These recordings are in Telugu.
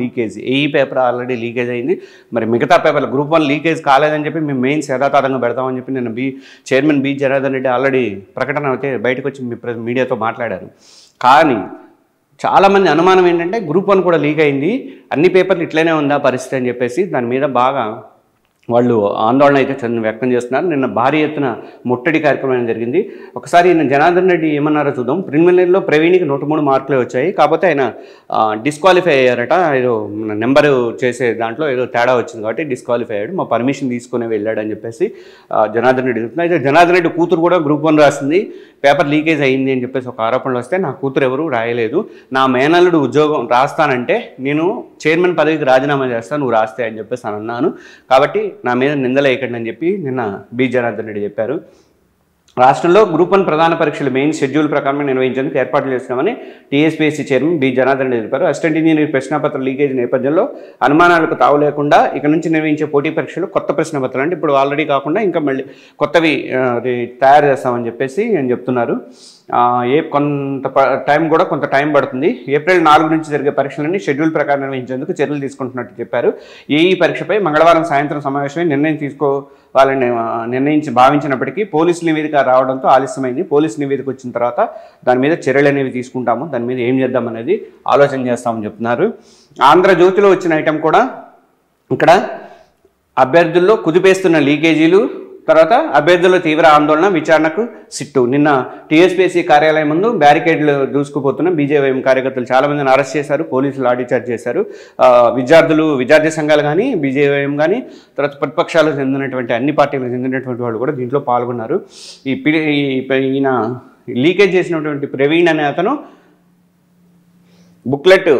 Leakage. AE paper already leakage అయింది. మరి మిగతా పేపర్లు గ్రూప్ వన్ లీకేజ్ కాలేదని చెప్పి మేము మెయిన్ యథాతథంగా పెడతామని చెప్పి నేను B chairman B Janardhan Reddy already ప్రకటన అయితే బయటకు వచ్చి మీ మీడియాతో మాట్లాడారు. కానీ చాలామంది అనుమానం ఏంటంటే గ్రూప్ వన్ కూడా లీక్ అయింది. అన్ని పేపర్లు ఇట్లనే ఉందా పరిస్థితి అని చెప్పేసి దాని మీద బాగా వాళ్ళు ఆందోళన అయితే చంద వ్యక్తం చేస్తున్నారు. నిన్న భారీ ఎత్తున ముట్టడి కార్యక్రమం జరిగింది. ఒకసారి ఈయన జనార్దన్ రెడ్డి ఏమన్నారో చూద్దాం. ప్రిలిమినరీలో ప్రవీణ్కి నూట మూడు మార్కులే వచ్చాయి. కాకపోతే ఆయన డిస్క్వాలిఫై అయ్యారట. ఏదో మన నెంబరు చేసే దాంట్లో ఏదో తేడా వచ్చింది కాబట్టి డిస్క్వాలిఫై అయ్యాడు. మా పర్మిషన్ తీసుకునే వెళ్ళాడు అని చెప్పేసి జనార్దన్ రెడ్డి చెప్తున్నారు. అయితే జనార్దన్ రెడ్డి కూతురు కూడా గ్రూప్ వన్ రాసింది. పేపర్ లీకేజ్ అయింది అని చెప్పేసి ఒక ఆరోపణలు వస్తే నా కూతురు ఎవరు రాయలేదు. నా మేనల్లుడు ఉద్యోగం రాస్తానంటే నేను చైర్మన్ పదవికి రాజీనామా చేస్తాను నువ్వు రాస్తే అని చెప్పేసి అని అన్నాను. కాబట్టి నా మీద నిందలేయకండి అని చెప్పి నిన్న బి. జనార్దన్ రెడ్డి చెప్పారు. రాష్ట్రంలో గ్రూప్ వన్ ప్రధాన పరీక్షలు మెయిన్ షెడ్యూల్ ప్రకారం నిర్వహించేందుకు ఏర్పాట్లు చేస్తున్నామని TSPSC chairman B Janardhan Reddy తెలిపారు అసిస్టెంట్ ఇంజనీర్ ప్రశ్నపత్ర లీకేజ్ నేపథ్యంలో అనుమానాలకు తావు లేకుండా ఇక నుంచి నిర్వహించే పోటీ పరీక్షలు కొత్త ప్రశ్నపత్రాలు అంటే ఇప్పుడు ఆల్రెడీ కాకుండా ఇంకా మళ్ళీ కొత్తవి అది తయారు చేస్తామని చెప్పేసి అని చెప్తున్నారు. ఏ కొంత ప- టైం కూడా కొంత టైం పడుతుంది. ఏప్రిల్ నాలుగు నుంచి జరిగే పరీక్షలన్నీ షెడ్యూల్ ప్రకారం నిర్వహించేందుకు చర్యలు తీసుకుంటున్నట్టు చెప్పారు. ఏఈ పరీక్షపై మంగళవారం సాయంత్రం సమావేశమై నిర్ణయం తీసుకో వాళ్ళని నిర్ణయించి భావించినప్పటికీ పోలీసు నివేదిక రావడంతో ఆలస్యమైంది. పోలీసు నివేదిక వచ్చిన తర్వాత దాని మీద చర్యలు అనేవి తీసుకుంటాము. దాని మీద ఏం చేద్దాం అనేది ఆలోచన చేస్తామని చెప్తున్నారు. ఆంధ్రజ్యోతిలో వచ్చిన ఐటెం కూడా ఇక్కడ అభ్యర్థుల్లో కుదిపేస్తున్న లీకేజీలు తర్వాత అభ్యర్థుల తీవ్ర ఆందోళన విచారణకు సిట్టు. నిన్న టీఎస్పీఎస్సీ కార్యాలయం ముందు బ్యారికేడ్లు దూసుకుపోతున్న బీజేవైఎం కార్యకర్తలు చాలామందిని అరెస్ట్ చేశారు పోలీసులు లాఠీచార్జ్ చేశారు. విద్యార్థులు విద్యార్థి సంఘాలు కానీ బీజేవైఎం కానీ తర్వాత ప్రతిపక్షాలకు చెందినటువంటి అన్ని పార్టీలకు చెందినటువంటి వాళ్ళు కూడా దీంట్లో పాల్గొన్నారు. ఈ ఈ- ఈయన లీకేజ్ చేసినటువంటి ప్రవీణ్ అనే అతను బుక్లెట్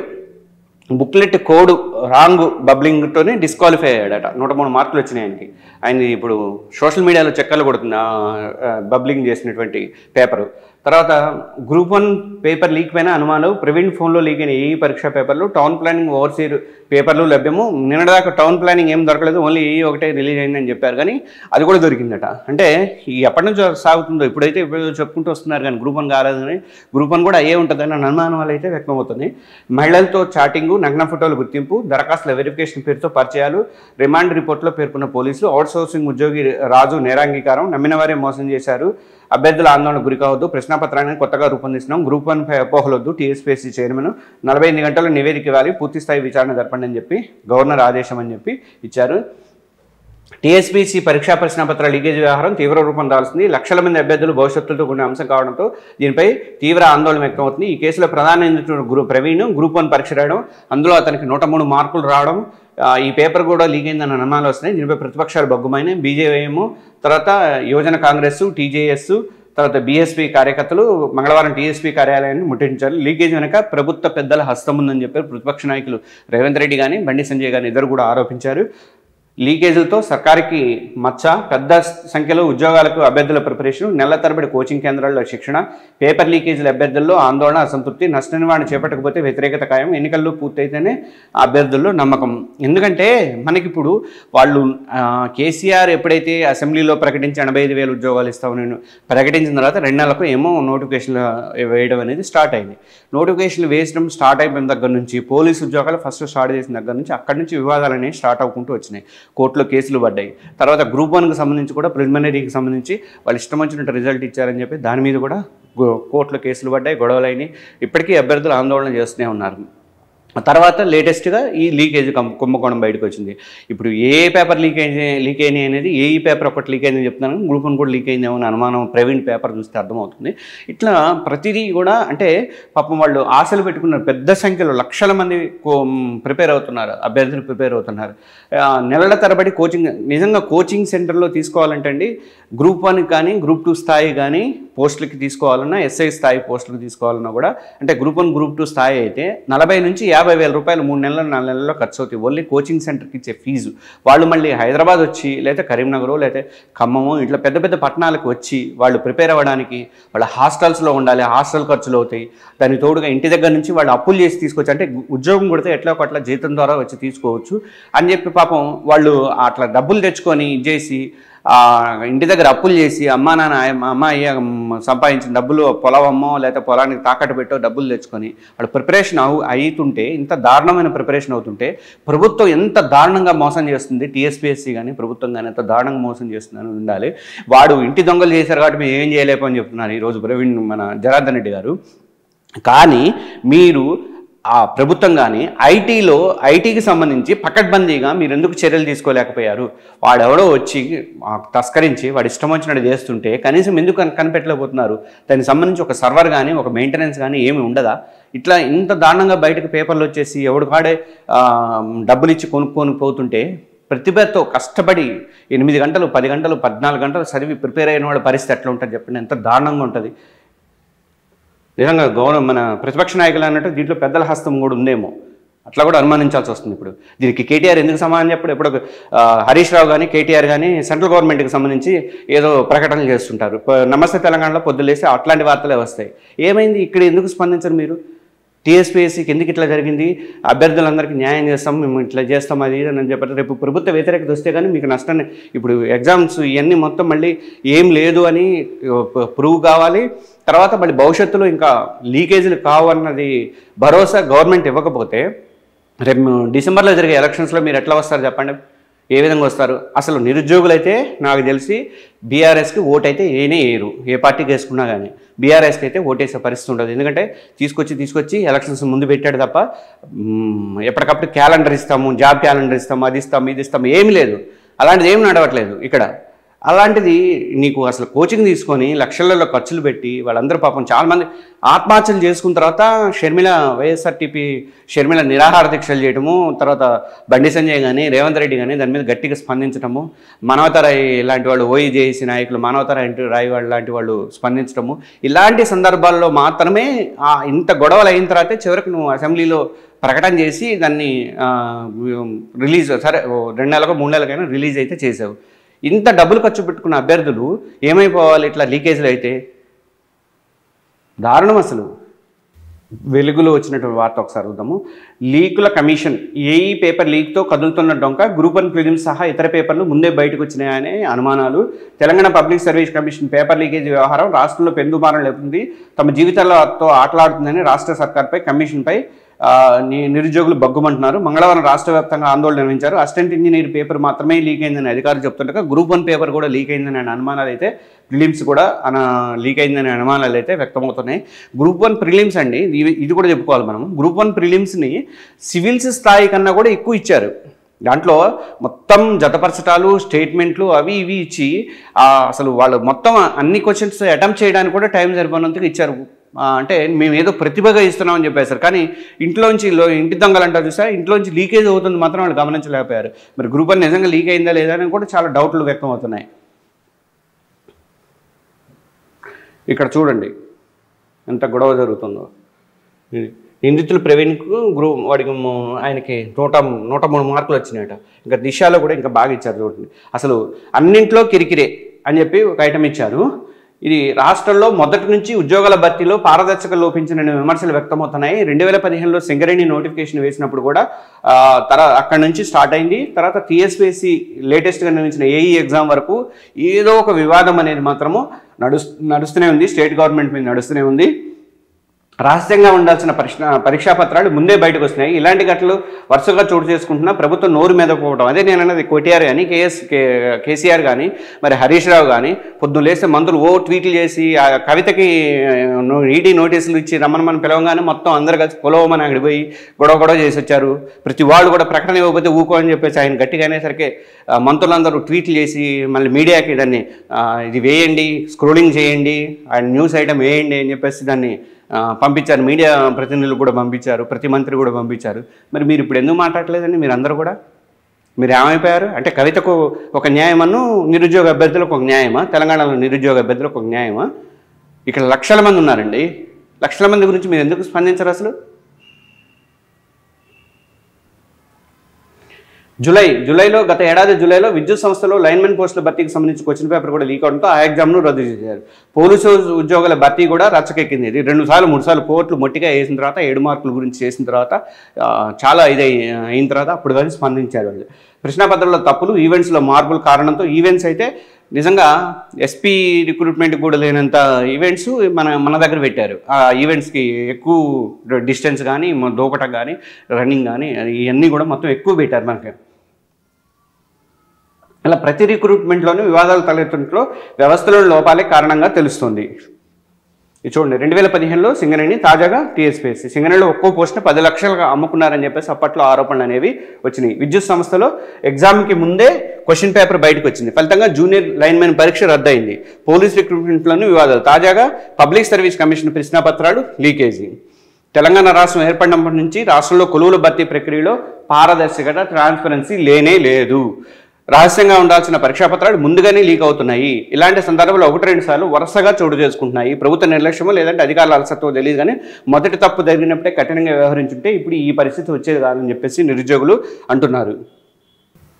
బుక్లెట్ కోడ్ రాంగ్ బబ్లింగ్తోనే డిస్క్వాలిఫై అయ్యాడట. నూట మూడు మార్కులు వచ్చినాయి ఆయనకి. ఆయన ఇప్పుడు సోషల్ మీడియాలో చెక్కలు కొడుతుంది బబ్లింగ్ చేసినటువంటి పేపరు. తర్వాత గ్రూప్ వన్ పేపర్ లీక్ పైన అనుమానం ప్రవీణ్ ఫోన్లో లీక్ అయిన ఏఈ పరీక్షా పేపర్లు టౌన్ ప్లానింగ్ ఓవర్సీ పేపర్లు లభ్యము. నిన్నటిదాకా టౌన్ ప్లానింగ్ ఏం దొరకలేదు ఓన్లీ ఏఈ ఒకటే రిలీజ్ అయిందని చెప్పారు. కానీ అది కూడా దొరికిందట. అంటే ఈ ఎప్పటి నుంచో సాగుతుందో ఇప్పుడైతే ఇప్పుడు చెప్పుకుంటూ వస్తున్నారు కానీ గ్రూప్ వన్ కాలేదని గ్రూప్ వన్ కూడా అయ్యే ఉంటుందని అనుమానాలు అయితే వ్యక్తమవుతుంది. మహిళలతో చాటింగు నగ్న ఫోటోల గుర్తింపు దరఖాస్తుల వెరిఫికేషన్ పేరుతో పరిచయాలు రిమాండ్ రిపోర్ట్లో పేర్కొన్న పోలీసులు అవుట్ సోర్సింగ్ ఉద్యోగి రాజు నేరాంగీకారం నమ్మిన వారే మోసం చేశారు అభ్యర్థుల ఆందోళన గురికావద్దు ప్రశ్న ప్రశ్నపత్రాన్ని కొత్తగా రూపొందిస్తున్నాం. గ్రూప్ వన్ అపోహలొద్దు. టీఎస్పీఎస్సీ చైర్మన్ నలభై ఎనిమిది గంటల నివేదిక ఇవ్వాలి. పూర్తిస్థాయి విచారణ జరపండి అని చెప్పి గవర్నర్ ఆదేశం అని చెప్పి ఇచ్చారు. టీఎస్పీసీ పరీక్షా ప్రశ్నపత్ర లీకేజ్ వ్యవహారం తీవ్ర రూపం దాల్సింది. లక్షల మంది అభ్యర్థులు భవిష్యత్తుతో కూడిన అంశం కావడంతో దీనిపై తీవ్ర ఆందోళన వ్యక్తమవుతుంది. ఈ కేసులో ప్రధాన నిందితుడు గ్రూ ప్రవీణ్ గ్రూప్ వన్ పరీక్ష రాయడం అందులో అతనికి నూట మూడు మార్కులు రావడం ఈ పేపర్ కూడా లీక్ అయిందన్న అనుమానాలు వస్తున్నాయి. దీనిపై ప్రతిపక్షాలు బగ్గుమైన బీజేపీ తర్వాత యువజన కాంగ్రెస్ టీజేఎస్ తర్వాత బీఎస్పీ కార్యకర్తలు మంగళవారం టీఎస్పీ కార్యాలయాన్ని ముట్టించారు. లీకేజ్ వెనక ప్రభుత్వ పెద్దల హస్తం ఉందని చెప్పారు. ప్రతిపక్ష నాయకులు రేవంత్ రెడ్డి కానీ బండి సంజయ్ గాని ఇద్దరు కూడా ఆరోపించారు. లీకేజీలతో సర్కారుకి మచ్చ పెద్ద సంఖ్యలో ఉద్యోగాలకు అభ్యర్థుల ప్రిపరేషన్ నెల తరబడి కోచింగ్ కేంద్రాల్లో శిక్షణ పేపర్ లీకేజీల అభ్యర్థుల్లో ఆందోళన అసంతృప్తి నష్ట నివారణ చేపట్టకపోతే వ్యతిరేకత ఖాయం ఎన్నికల్లో పూర్తయితేనే అభ్యర్థుల్లో నమ్మకం. ఎందుకంటే మనకిప్పుడు వాళ్ళు కేసీఆర్ ఎప్పుడైతే అసెంబ్లీలో ప్రకటించి ఎనభై ఐదు వేల ఉద్యోగాలు ఇస్తామని నేను ప్రకటించిన తర్వాత రెండు నెలలకు ఏమో నోటిఫికేషన్లు వేయడం అనేది స్టార్ట్ అయింది. నోటిఫికేషన్లు వేసడం స్టార్ట్ అయిపోయిన దగ్గర నుంచి పోలీసు ఉద్యోగాలు ఫస్ట్ స్టార్ట్ చేసిన దగ్గర నుంచి అక్కడి నుంచి వివాదాలు అనేవి స్టార్ట్ అవుకుంటూ వచ్చినాయి. కోర్టులో కేసులు పడ్డాయి. తర్వాత గ్రూప్ వన్కి సంబంధించి కూడా ప్రిలిమినరీకి సంబంధించి వాళ్ళు ఇష్టం వచ్చినట్టు రిజల్ట్ ఇచ్చారని చెప్పి దాని మీద కూడా కోర్టులో కేసులు పడ్డాయి గొడవలైనవి ఇప్పటికీ అభ్యర్థులు ఆందోళన చేస్తూనే ఉన్నారు. తర్వాత లేటెస్ట్గా ఈ లీకేజ్ కం కుంభకోణం బయటకు వచ్చింది. ఇప్పుడు ఏ పేపర్ లీకేజ్ లీక్ అయినాయి అనేది ఏ ఈ పేపర్ ఒకటి లీక్ అయిందని చెప్తున్నాను గ్రూప్ వన్ కూడా లీక్ అయిందేమో అని అనుమానం ప్రవీణ్ పేపర్ చూస్తే అర్థమవుతుంది. ఇట్లా ప్రతిదీ కూడా అంటే పాపం వాళ్ళు ఆశలు పెట్టుకున్నారు. పెద్ద సంఖ్యలో లక్షల మంది ప్రిపేర్ అవుతున్నారు. అభ్యర్థులు ప్రిపేర్ అవుతున్నారు. నెలల తరబడి కోచింగ్ నిజంగా కోచింగ్ సెంటర్లో తీసుకోవాలంటే అండి గ్రూప్ వన్ కానీ గ్రూప్ టూ స్థాయి కానీ పోస్టులకి తీసుకోవాలన్నా ఎస్ఐ స్థాయి పోస్టులకు తీసుకోవాలన్నా కూడా అంటే గ్రూప్ వన్ గ్రూప్ టూ స్థాయి అయితే నలభై నుంచి యాభై వేల రూపాయలు మూడు నెలలు నాలుగు నెలల్లో ఖర్చు అవుతాయి. ఓన్లీ కోచింగ్ సెంటర్కి ఇచ్చే ఫీజు వాళ్ళు మళ్ళీ హైదరాబాద్ వచ్చి లేదా కరీంనగర్ లేదా ఖమ్మము ఇట్లా పెద్ద పెద్ద పట్టణాలకు వచ్చి వాళ్ళు ప్రిపేర్ అవ్వడానికి వాళ్ళ హాస్టల్స్లో ఉండాలి హాస్టల్ ఖర్చులు అవుతాయి. దానికి తోడుగా ఇంటి దగ్గర నుంచి వాళ్ళు అప్పులు చేసి తీసుకోవచ్చు. అంటే ఉద్యోగం కొడితే ఎట్లా ఒకట్లా జీతం ద్వారా వచ్చి తీసుకోవచ్చు. అని చెప్పి పాపం వాళ్ళు అట్లా డబ్బులు తెచ్చుకొని చేసి ఇంటి దగ్గర అప్పులు చేసి అమ్మా నాన్న అమ్మ అమ్మ అయ్య సంపాదించిన డబ్బులు పొలవమ్మో లేకపోతే పొలానికి తాకట్టు పెట్టో డబ్బులు తెచ్చుకొని వాడు ప్రిపరేషన్ అవు అవుతుంటే ఇంత దారుణమైన ప్రిపరేషన్ అవుతుంటే ప్రభుత్వం ఎంత దారుణంగా మోసం చేస్తుంది టీఎస్పీఎస్సీ కానీ ప్రభుత్వం కానీ ఎంత దారుణంగా మోసం చేస్తుందని ఉండాలి. వాడు ఇంటి దొంగలు చేశారు కాబట్టి మేము ఏం చేయలేపని చెప్తున్నారు ఈరోజు ప్రవీణ్ మన జనార్దన్ రెడ్డి గారు. కానీ మీరు ఆ ప్రభుత్వం కానీ ఐటీలో ఐటీకి సంబంధించి పకడ్బందీగా మీరు ఎందుకు చర్యలు తీసుకోలేకపోయారు? వాడెవడో వచ్చి తస్కరించి వాడు ఇష్టం వచ్చినట్టు చేస్తుంటే కనీసం ఎందుకు కనిపెట్టలేకపోతున్నారు? దానికి సంబంధించి ఒక సర్వర్ కానీ ఒక మెయింటెనెన్స్ కానీ ఏమి ఉండదా? ఇట్లా ఇంత దారుణంగా బయటకు పేపర్లు వచ్చేసి ఎవడు కాడే డబ్బులు ఇచ్చి కొనుక్కొని పోతుంటే ప్రతిభతో కష్టపడి ఎనిమిది గంటలు పది గంటలు పద్నాలుగు గంటలు చదివి ప్రిపేర్ అయిన వాళ్ళ పరిస్థితి ఎట్లా ఉంటుంది చెప్పండి? ఎంత దారుణంగా ఉంటుంది. నిజంగా గౌరవం మన ప్రతిపక్ష నాయకులు అన్నట్టు దీంట్లో పెద్దల హస్తం కూడా ఉందేమో. అట్లా కూడా అనుమానించాల్సి వస్తుంది ఇప్పుడు. దీనికి కేటీఆర్ ఎందుకు సమానం చెప్పడు? ఇప్పుడు హరీష్ రావు కానీ కేటీఆర్ కానీ సెంట్రల్ గవర్నమెంట్కి సంబంధించి ఏదో ప్రకటనలు చేస్తుంటారు. నమస్తే తెలంగాణలో పొద్దులేసి అట్లాంటి వార్తలే వస్తాయి. ఏమైంది? ఇక్కడ ఎందుకు స్పందించరు మీరు? టీఎస్పీఎస్సీకి ఎందుకు ఇట్లా జరిగింది అభ్యర్థులందరికీ న్యాయం చేస్తాం మేము ఇట్లా చేస్తాం అది అని చెప్పారు రేపు ప్రభుత్వ వ్యతిరేకత వస్తే కానీ మీకు నష్టాన్ని ఇప్పుడు ఎగ్జామ్స్ ఇవన్నీ మొత్తం మళ్ళీ ఏం లేదు అని ప్రూవ్ కావాలి. తర్వాత మళ్ళీ భవిష్యత్తులో ఇంకా లీకేజీలు కావన్నది భరోసా గవర్నమెంట్ ఇవ్వకపోతే రేపు డిసెంబర్లో జరిగే ఎలక్షన్స్లో మీరు ఎట్లా వస్తారు చెప్పండి? ఏ విధంగా వస్తారు? అసలు నిరుద్యోగులైతే నాకు తెలిసి బీఆర్ఎస్కి ఓటైతే ఏనే వేయరు ఏ పార్టీకి వేసుకున్నా కానీ బీఆర్ఎస్కి అయితే ఓటేసే పరిస్థితి ఉండదు. ఎందుకంటే తీసుకొచ్చి తీసుకొచ్చి ఎలక్షన్స్ ముందు పెట్టాడు తప్ప ఎప్పటికప్పుడు క్యాలెండర్ ఇస్తాము జాబ్ క్యాలెండర్ ఇస్తాము అది ఇస్తాము ఇది ఇస్తాము ఏమి లేదు. అలాంటిది ఏమి నడవట్లేదు ఇక్కడ. అలాంటిది నీకు అసలు కోచింగ్ తీసుకొని లక్షలలో ఖర్చులు పెట్టి వాళ్ళందరూ పాపం చాలామంది ఆత్మహత్యలు చేసుకున్న తర్వాత షర్మిల వైఎస్ఆర్టీపీ షర్మిల నిరాహార దీక్షలు చేయడము తర్వాత బండి సంజయ్ కానీ రేవంత్ రెడ్డి కానీ దాని మీద గట్టిగా స్పందించడము మానవతరాయ్ లాంటి వాళ్ళు ఓఈజేసి నాయకులు మానవతరాయ్ రాయి వాళ్ళు లాంటి వాళ్ళు స్పందించడము ఇలాంటి సందర్భాల్లో మాత్రమే ఇంత గొడవలు అయిన తర్వాతే చివరికి నువ్వు అసెంబ్లీలో ప్రకటన చేసి దాన్ని రిలీజ్ సరే రెండు నెలలకు మూడు నెలలకైనా రిలీజ్ అయితే చేసావు. ఇంత డబ్బులు ఖర్చు పెట్టుకున్న అభ్యర్థులు ఏమైపోవాలి? ఇట్లా లీకేజ్లు అయితే? దారుణం అసలు. వెలుగులో వచ్చినటువంటి వార్త ఒకసారి చూద్దాము. లీకుల కమిషన్ ఏఈ పేపర్ లీక్తో కదులుతున్న డొంక గ్రూప్ వన్ ప్రిలిమ్స్ సహా ఇతర పేపర్లు ముందే బయటకు వచ్చినాయనే అనుమానాలు. Telangana public service commission paper leakage వ్యవహారం రాష్ట్రంలో పెందుమారం లేపుతుంది. తమ జీవితాలతో ఆటలాడుతుందని రాష్ట్ర సర్కార్పై కమిషన్పై నిరుద్యోగులు బగ్గుమంటున్నారు మంగళవారం రాష్ట్ర వ్యాప్తంగా ఆందోళన నిర్వహించారు. అసిస్టెంట్ ఇంజనీర్ పేపర్ మాత్రమే లీక్ అయిందని అధికారులు చెప్తుండగా గ్రూప్ వన్ పేపర్ కూడా లీక్ అయిందని అనుమానాలు అయితే ప్రిలిమ్స్ కూడా అన లీక్ అయిందనే అనుమానాలు అయితే వ్యక్తమవుతున్నాయి. గ్రూప్ వన్ ప్రిలిమ్స్ అండి ఇది కూడా చెప్పుకోవాలి మనం. గ్రూప్ వన్ ప్రిలిమ్స్ని సివిల్స్ స్థాయి కన్నా కూడా ఎక్కువ ఇచ్చారు. దాంట్లో మొత్తం జతపరచటాలు స్టేట్మెంట్లు అవి ఇవి ఇచ్చి అసలు వాళ్ళు మొత్తం అన్ని క్వశ్చన్స్ అటెంప్ట్ చేయడానికి కూడా టైం సరిపోయినంతగా ఇచ్చారు. అంటే మేము ఏదో ప్రతిభగా ఇస్తున్నామని చెప్పేశారు కానీ ఇంట్లోంచి ఇంటి దొంగలు అంటారు చూసా ఇంట్లోంచి లీకేజ్ అవుతుంది మాత్రం వాళ్ళు గమనించలేకపోయారు. మరి గ్రూప్ అని నిజంగా లీక్ అయిందా లేదా అని కూడా చాలా డౌట్లు వ్యక్తం అవుతున్నాయి ఇక్కడ చూడండి ఎంత గొడవ జరుగుతుందో. నిందితులు ప్రవీణ్కు గ్రూ వాడికి ఆయనకి నూట నూట మూడు మార్కులు వచ్చినాయట. ఇంకా దిశాలో కూడా ఇంకా బాగా ఇచ్చారు చూడండి. అసలు అన్నింట్లో కిరికిరే అని చెప్పి ఒక ఐటమ్ ఇచ్చారు. ఇది రాష్ట్రంలో మొదటి నుంచి ఉద్యోగాల భర్తీలో పారదర్శక లోపించిన విమర్శలు వ్యక్తమవుతున్నాయి. రెండు వేల పదిహేనులో సింగరేణి నోటిఫికేషన్ వేసినప్పుడు కూడా తర అక్కడ నుంచి స్టార్ట్ అయింది. తర్వాత టీఎస్పీఎస్సీ లేటెస్ట్గా నిర్మించిన ఏఈ ఎగ్జామ్ వరకు ఏదో ఒక వివాదం అనేది మాత్రము నడుస్ నడుస్తూనే ఉంది. స్టేట్ గవర్నమెంట్ మీద నడుస్తూనే ఉంది. రహస్యంగా ఉండాల్సిన పరీక్ష పరీక్షా పత్రాలు ముందే బయటకు వస్తున్నాయి. ఇలాంటి ఘటనలు వరుసగా చోటు చేసుకుంటున్నా ప్రభుత్వం నోరు మీద పోవడం అదే నేను అనేది కోటిఆర్ కానీ కేఎస్ కేసీఆర్ కానీ మరి హరీష్ రావు కానీ పొద్దున్న లేస్తే మంత్రులు ఓ ట్వీట్లు చేసి ఆ కవితకి ఈడీ నోటీసులు ఇచ్చి రమ్మనమని పిలవగానే మొత్తం అందరు కలిసి పొలవమని అక్కడికి పోయి గొడవ గొడవ చేసి వచ్చారు. ప్రతి వాళ్ళు కూడా ప్రకటన ఇవ్వకపోతే ఊకో అని చెప్పేసి ఆయన గట్టిగా అనేసరికి మంత్రులందరూ ట్వీట్లు చేసి మళ్ళీ మీడియాకి దాన్ని ఇది వేయండి స్క్రోలింగ్ చేయండి ఆయన న్యూస్ ఐటమ్ వేయండి అని చెప్పేసి దాన్ని పంపించారు. మీడియా ప్రతినిధులు కూడా పంపించారు. ప్రతి మంత్రి కూడా పంపించారు. మరి మీరు ఇప్పుడు ఎందుకు మాట్లాడలేదండి? మీరు అందరూ కూడా? మీరు ఏమైపోయారు? అంటే కవితకు ఒక న్యాయమను నిరుద్యోగ అభ్యర్థులకు ఒక న్యాయమా? తెలంగాణలో నిరుద్యోగ అభ్యర్థులకు ఒక న్యాయమా? ఇక్కడ లక్షల మంది ఉన్నారండి. లక్షల మంది గురించి మీరు ఎందుకు స్పందించరు అసలు? జూలై జూలైలో గత ఏడాది జూలైలో విద్యుత్ సంస్థలో లైన్మెన్ పోస్టుల భర్తీకి సంబంధించి క్వశ్చన్ పేపర్ కూడా లీక్ అవడంతో ఆ ఎగ్జామ్ను రద్దు చేశారు. పోలీసు ఉద్యోగుల భర్తీ కూడా రచ్చకెక్కింది. ఇది రెండు సార్లు మూడు సార్లు కోర్టులు మొట్టిగా వేసిన తర్వాత ఏడు మార్కుల గురించి చేసిన తర్వాత చాలా ఇది అయిన తర్వాత అప్పుడు కానీ స్పందించారు వాళ్ళు. ప్రశ్నాపత్రంలో తప్పులు ఈవెంట్స్లో మార్పుల కారణంతో ఈవెంట్స్ అయితే నిజంగా ఎస్పీ రిక్రూట్మెంట్ కూడా లేనంత ఈవెంట్స్ మన మన దగ్గర పెట్టారు. ఆ ఈవెంట్స్కి ఎక్కువ డిస్టెన్స్ కానీ దూకటం కానీ రన్నింగ్ కానీ ఇవన్నీ కూడా మొత్తం ఎక్కువ పెట్టారు మనకి. ఇలా ప్రతి రిక్రూట్మెంట్లోనూ వివాదాలు తలెత్తుట్లో వ్యవస్థలో లోపాలే కారణంగా తెలుస్తుంది. ఇది చూడండి రెండు వేల పదిహేనులో సింగరేణి తాజాగా టీఎస్పీఎస్సీ. సింగరేణిలో ఒక్కో పోస్ట్ని పది లక్షలుగా అమ్ముకున్నారని చెప్పేసి అప్పట్లో ఆరోపణలు అనేవి వచ్చినాయి. విద్యుత్ సంస్థలో ఎగ్జామ్కి ముందే క్వశ్చన్ పేపర్ బయటకు వచ్చింది. ఫలితంగా జూనియర్ లైన్మెన్ పరీక్ష రద్దయింది. పోలీస్ రిక్రూట్మెంట్లోనూ వివాదాలు. తాజాగా పబ్లిక్ సర్వీస్ కమిషన్ ప్రశ్నాపత్రాలు లీకేజీ. తెలంగాణ రాష్ట్రం ఏర్పడినప్పటి నుంచి రాష్ట్రంలో కొలువుల భర్తీ ప్రక్రియలో పారదర్శకత ట్రాన్స్పరెన్సీ లేనే లేదు. రహస్యంగా ఉండాల్సిన పరీక్షా పత్రాలు ముందుగానే లీక్ అవుతున్నాయి. ఇలాంటి సందర్భంలో ఒకటి రెండు సార్లు వరుసగా చోటు చేసుకుంటున్నాయి. ప్రభుత్వ నిర్లక్ష్యమో లేదంటే అధికారుల అలసత్వం తెలియదు కానీ మొదటి తప్పు జరిగినప్పుడే కఠినంగా వ్యవహరించుంటే ఇప్పుడు ఈ పరిస్థితి వచ్చేది కాదని చెప్పేసి నిరుద్యోగులు అంటున్నారు.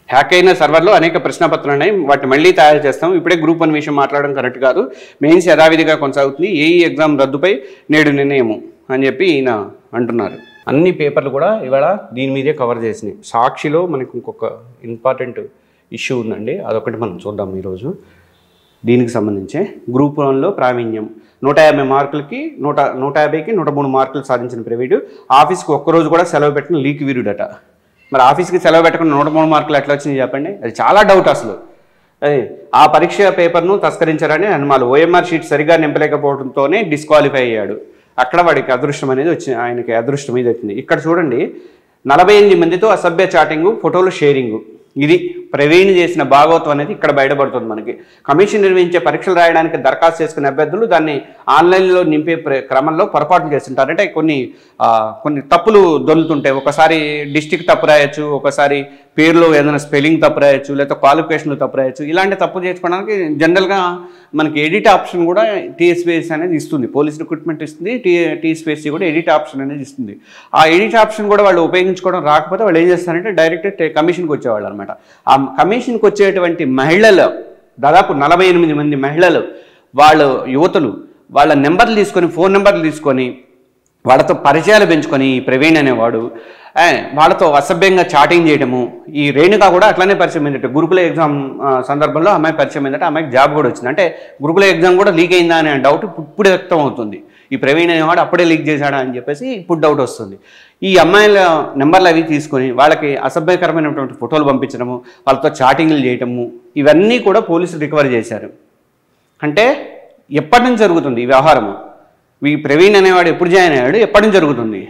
హ్యాక్ అయిన సర్వర్లో అనేక ప్రశ్నపత్రాలు ఉన్నాయి వాటిని మళ్ళీ తయారు చేస్తాం. ఇప్పుడే గ్రూప్ వన్ విషయం మాట్లాడడం కరెక్ట్ కాదు. మెయిన్స్ యథావిధిగా కొనసాగుతుంది. ఏఈ ఎగ్జామ్ రద్దుపై నేడు నిర్ణయము అని చెప్పి ఈయన అంటున్నారు. అన్ని పేపర్లు కూడా ఇవాళ దీని మీదే కవర్ చేసినాయి. సాక్షిలో మనకు ఇంకొక ఇంపార్టెంట్ ఇష్యూ ఉందండి. అదొకటి మనం చూద్దాం ఈరోజు. దీనికి సంబంధించి గ్రూప్ వన్లో ప్రావీణ్యం. నూట యాభై మార్కులకి నూట నూట యాభైకి నూట మూడు మార్కులు సాధించిన ప్రైవేటు. ఆఫీస్కి ఒక్కరోజు కూడా సెలవు పెట్టిన లీక్ వీరుడట. మరి ఆఫీస్కి సెలవు పెట్టకుండా నూట మూడు మార్కులు ఎట్లా వచ్చింది చెప్పండి? అది చాలా డౌట్ అసలు. అదే ఆ పరీక్ష పేపర్ను తస్కరించారని అనుమాలు ఓఎంఆర్ షీట్ సరిగా నింపలేకపోవడంతోనే డిస్క్వాలిఫై అయ్యాడు. అక్కడ వాడికి అదృష్టం అనేది వచ్చింది. ఆయనకి అదృష్టం ఇది వచ్చింది. ఇక్కడ చూడండి నలభై ఎనిమిది మందితో అసభ్య చాటింగు ఫోటోలు షేరింగు. ఇది ప్రవీణ్ చేసిన భాగవతం అనేది ఇక్కడ బయటపడుతుంది మనకి. కమిషన్ నిర్వహించే పరీక్షలు రాయడానికి దరఖాస్తు చేసుకునే అభ్యర్థులు దాన్ని ఆన్లైన్లో నింపే క్రమంలో పొరపాట్లు చేస్తుంటారు. అంటే కొన్ని కొన్ని తప్పులు దొరుకుతుంటాయి ఒకసారి డిస్టిక్ తప్పు రాయొచ్చు ఒకసారి పేరులో ఏదైనా స్పెల్లింగ్ తప్పు రాయొచ్చు లేకపోతే క్వాలిఫికేషన్లు తప్పు రాయొచ్చు. ఇలాంటి తప్పు చేసుకోవడానికి జనరల్గా మనకి ఎడిట్ ఆప్షన్ కూడా టీఎస్పీఎస్ అనేది ఇస్తుంది. పోలీస్ రిక్రూట్మెంట్ ఇస్తుంది టీ టీఎస్పీఎస్సీ కూడా ఎడిట్ ఆప్షన్ అనేది ఇస్తుంది. ఆ ఎడిట్ ఆప్షన్ కూడా వాళ్ళు ఉపయోగించుకోవడం రాకపోతే వాళ్ళు ఏం చేస్తారంటే డైరెక్ట్ కమిషన్కి వచ్చేవాళ్ళు అనమాట ఆ కమిషన్కి వచ్చేటువంటి మహిళలు దాదాపు నలభై ఎనిమిది మంది మహిళలు వాళ్ళు యువతులు వాళ్ళ నెంబర్లు తీసుకొని ఫోన్ నెంబర్లు తీసుకొని వాళ్ళతో పరిచయాలు పెంచుకొని ఈ ప్రవీణ్ అనేవాడు వాళ్ళతో అసభ్యంగా చాటింగ్ చేయడము ఈ రేణుక కూడా అట్లనే పరిచయం అయిందట. గురుకుల ఎగ్జామ్ సందర్భంలో అమ్మాయి పరిచయం అయిందట అమ్మాయికి జాబ్ కూడా వచ్చింది. అంటే గురుకుల ఎగ్జామ్ కూడా లీక్ అయిందా అనే డౌట్ ఇప్పుడు వ్యక్తం అవుతుంది ఈ ప్రవీణ్ అనేవాడు అప్పుడే లీక్ చేశాడా అని చెప్పేసి ఇప్పుడు డౌట్ వస్తుంది. ఈ అమ్మాయిల నెంబర్లు అవి తీసుకొని వాళ్ళకి అసభ్యకరమైనటువంటి ఫోటోలు పంపించడము వాళ్ళతో చాటింగ్లు చేయటము ఇవన్నీ కూడా పోలీసులు రికవర్ చేశారు. అంటే ఎప్పటి నుంచి జరుగుతుంది ఈ వ్యవహారము? ఈ ప్రవీణ్ అనేవాడు ఎప్పుడు జాయిన్ అయ్యాడు? ఎప్పటి నుంచి జరుగుతుంది?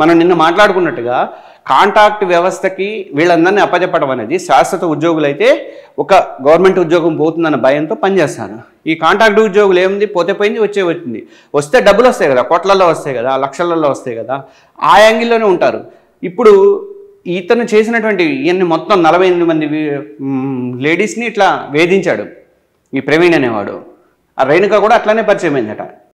మనం నిన్న మాట్లాడుకున్నట్టుగా కాంట్రాక్ట్ వ్యవస్థకి వీళ్ళందరినీ అప్పచెప్పడం అనేది శాశ్వత ఉద్యోగులైతే ఒక గవర్నమెంట్ ఉద్యోగం పోతుందన్న భయంతో పనిచేస్తాను ఈ కాంట్రాక్ట్ ఉద్యోగులు ఏముంది? పోతే పోయింది వచ్చే వచ్చింది. వస్తే డబ్బులు వస్తాయి కదా కోట్లలో వస్తాయి కదా లక్షలలో వస్తాయి కదా ఆ యాంగిల్లోనే ఉంటారు. ఇప్పుడు ఇతను చేసినటువంటి ఇవన్నీ మొత్తం నలభై ఎనిమిది మంది లేడీస్ని ఇట్లా వేధించాడు. ఈ ప్రవీణ్ అనేవాడు. ఆ రేణుక కూడా అట్లానే పరిచయం అయిందట